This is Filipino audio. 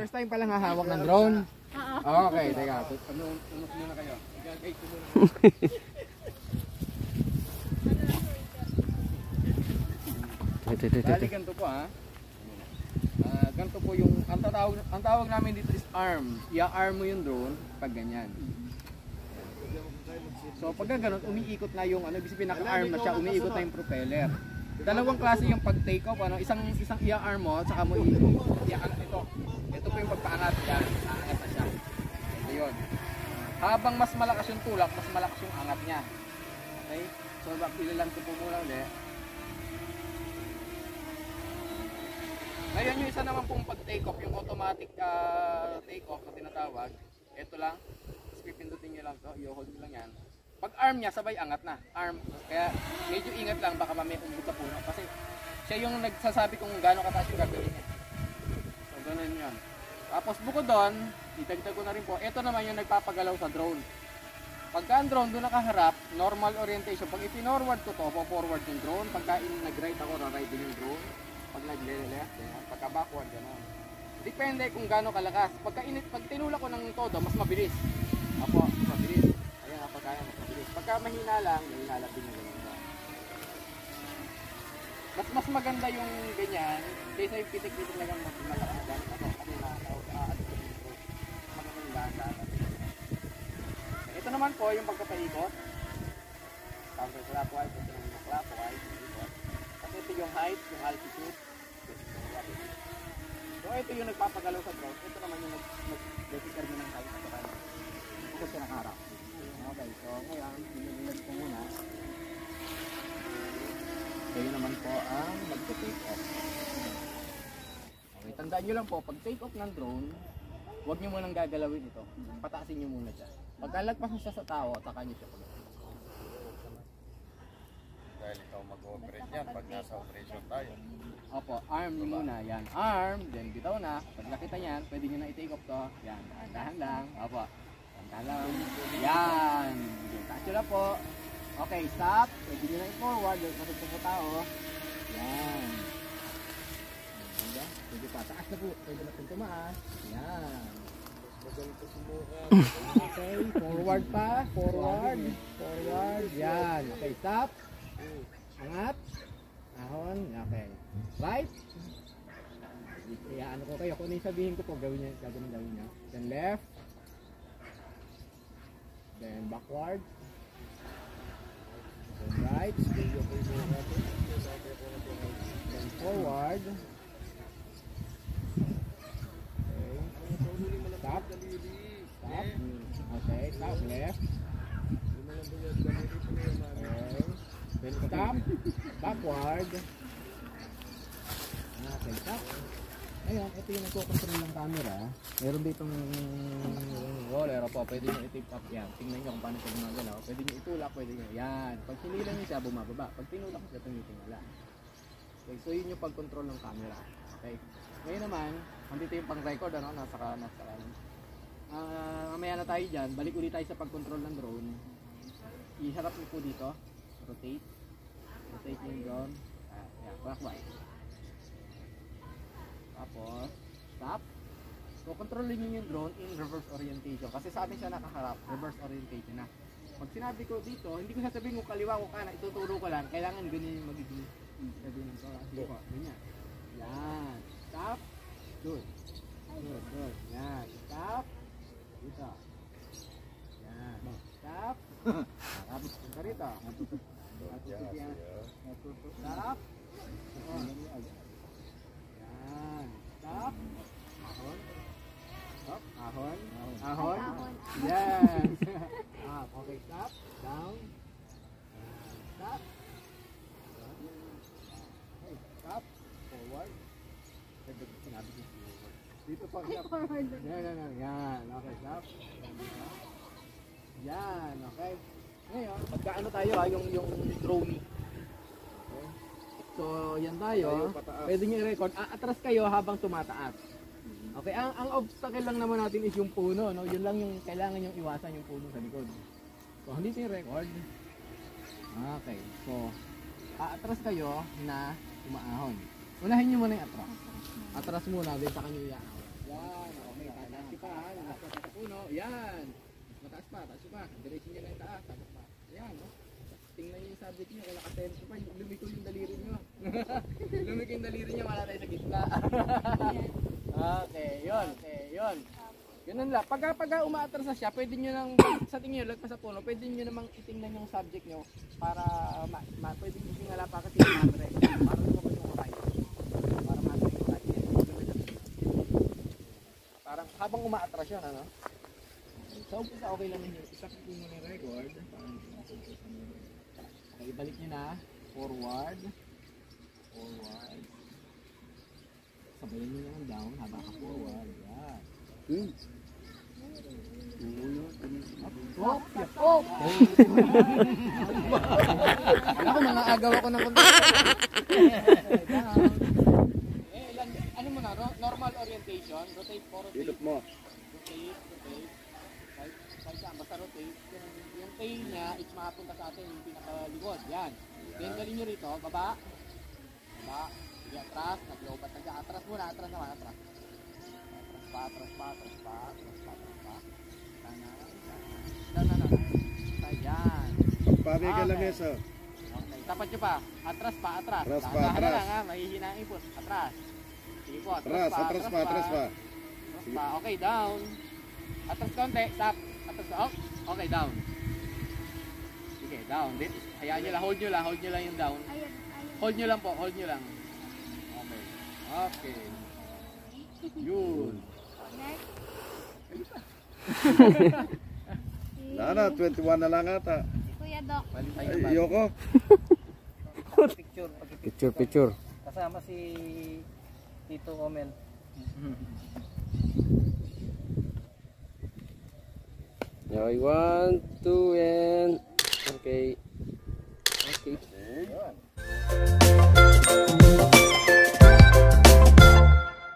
First time palang hahawak ng drone. Oo. Okay, teka. Ano, ano muna kayo? Gagay ko muna. Ito, ito, ito. Bali ito. ganito po ha. Ah, ganito po yung ang tawag ang tawag namin dito is arm. I-arm mo yung drone pag ganyan. So pag ganun, umiikot na yung ano, ibig sabihin naka-arm na siya, umiikot na yung propeller. Dalawang klase yung pag take off, ano, isang isang i-arm mo, saka mo i- i-angat ito. Ito po yung pagpaangat yan, aangat na siya. Ito yun. Habang mas malakas yung tulak, mas malakas yung angat niya. Okay? So, ilalang ko po muna ulit. Ngayon yung isa naman pong pag-take off, yung automatic ah, take off na tinatawag, ito lang, pipindutin nyo lang to, i-hold nyo lang yan. Pag arm niya, sabay angat na, arm. Kaya medyo ingat lang, baka mamaya umbog ka puno. Kasi siya yung nagsasabi kung gaano kataas yung gagawin niya. So ganun yun. Tapos bukod doon, itagtag ko na rin po, ito naman yung nagpapagalaw sa drone. Pagka ang drone doon nakaharap, normal orientation. Pag ipinorward ko to, forward yung drone. Pagka nag-right ako, ra-right din yung drone. Pag nag-left. Pagka backward, gano'n. Depende kung gaano kalakas. Pagka init, pag tinulak ko ng todo, mas mabilis. Kaya, mas. Pagka mahina lang, lang din yung ganyan. Mas mas maganda yung ganyan kaysa yung pitik-pitik lang ang mas malakas na gamit na, ano ko yung drone. Maganda yung lahat ito naman po yung pagpapaikot. Counterclockwise, ito naman yung clockwise. ikot. Kasi ito yung height, yung altitude. So ito yung nagpapagalaw sa drone. Ito naman yung nag-determine ng height. Kan. Ito siya nakaharap. Okay, so ngayon, nililad ko muna. Kayo naman po ang magta-take off. Okay, tandaan nyo lang po, pag take off ng drone, huwag nyo munang gagalawin ito. Pataasin nyo muna siya. Pagkalagpas siya sa tao, saka nyo siya pag Dahil ikaw mag-operate yan pag nasa operation tayo. Opo, arm nyo muna. Yan, arm, then bitaw na. Pag nakita niyan, pwede nyo na i-take off to. Yan, dahan lang. Opo, dahan lang. Yan. Na po. Okay, stop. Pwede nyo na i-forward. Matutong po tao. Yan. Diba? Pwede pa. Taas na po. Pwede na po tumaas. Yan. Okay, forward pa. Forward. Forward. Yan. Okay, stop. Angat. Ahon. Okay. Right. Kaya ano ko kayo, kung ano yung sabihin ko po, gawin niya, gagawin gawin niya. Then left. Then backward. Right. Then forward. Okay. Stop. Stop. Okay, stop. Left. Okay. Then stop. Backward. Okay, stop. Ayun, ito yung nagko-control ng camera. Meron ditong roller po. Pwede nyo i-tip up yan. Tingnan nyo kung paano siya gumagalaw. Pwede nyo itulak, pwede nyo. Yan. Pag sinilan nyo siya, bumababa. Pag tinulak siya, tumitingala. Okay, so yun yung pag-control ng camera. Okay. Ngayon naman, andito yung pang-record, ano, nasa, ka- nasa, Ah, mamaya na tayo dyan. Balik ulit tayo sa pag-control ng drone. Iharap mo po dito. Rotate. Rotate nyo yung drone. Ah, yeah, clockwise. Tapos, stop. So, kontrolin nyo yung drone in reverse orientation. Kasi sa atin siya nakaharap, reverse orientation na. Pag sinabi ko dito, hindi ko sasabihin kung kaliwa o kanan, ituturo ko lang. Kailangan ganyan yung magiging gagawin ko. Sige po, ganyan. Yan. Stop. Good. Good, good. Yan. Stop. Dito. Yan. Stop. Nakabit ka rito. Natutupin yan. Natutupin. Stop. Yan. Yan. Stop. Ahon. Stop. Ahon. Ahon. Yes. Up. Okay, stop. Down. Yan. Stop. Okay, stop. Forward. Pwede ko sinabi ko forward. Stop. Forward. Yan, yan, yan. Yan. Okay, stop. Yan, okay. Ngayon, pagkaano tayo ha, yung, yung drone. Okay. So, yan tayo. Pwede nyo i-record. Ah, atras kayo habang tumataas. Okay, ang, ang obstacle lang naman natin is yung puno, no? Yun lang yung kailangan yung iwasan yung puno sa likod. So, hindi yung record. Okay, so, aatras kayo na umaahon. Unahin nyo muna yung atras. Atras muna, then sa kanyo iaahon. Yan, puno. Yan. Mataas pa, taas pa. Diretso niya na taas. Tapos pa. Yan, no? Tingnan niyo yung subject niyo. Kung nakatenso pa, lumiko yung daliri niyo. lumiko yung daliri niyo, wala tayo sa gitna. okay, yun. Okay, yun. Ganun lang. Pagka, pagka umaatras na siya, pwede nyo nang, sa tingin nyo, lagpas sa puno, pwede nyo namang itingnan yung subject nyo para, ma, ma, pwede nyo tingala pa kasi yung matre. Para yung kamay. Para kamay. Parang habang umaatras yun, ano? So, umpisa okay lang yun. Isakit nyo muna yung record. Parang, okay, ibalik nyo na. Forward. Forward. Sabayan nyo naman down habang ka forward. Yan. Hmm. Oh, oh. Wala ko mga agaw ako ng ilan, ano mo na, normal orientation, rotate for rotate, Hilot mo. rotate, rotate. Kahit, saan, basta rotate. Yung, yung tail niya, it's makapunta sa atin yung pinakalikod. Yan. Then galing nyo rito, baba. Baba. Sige, atras. Naglobat na dyan. Atras muna, atras naman, atras. Atras pa, atras pa, atras pa, atras pa, atras pa. Kanan. Kanan, kanan. Ayan. Pabi ka lang Okay. eso. Okay, tapat nyo pa. Atras pa, atras. Atras pa, atras. lang ha, mahihina ang ipot. Atras. Sige po, atras, Atras, pa, atras pa, atras pa. Atras pa. Okay, down. Atras konti, stop. Pa, oh. Okay, down. Sige, down. Then, hayaan nyo lang, hold nyo lang, hold nyo lang yung down. Hold nyo lang po, hold nyo lang. Okay. Okay. Yun. Next. Wala na, 21 na lang ata. Si Kuya Doc. Ay? Yoko. Picture. Picture, picture. Kasama si Tito Omel. Okay, one, two, and... Okay.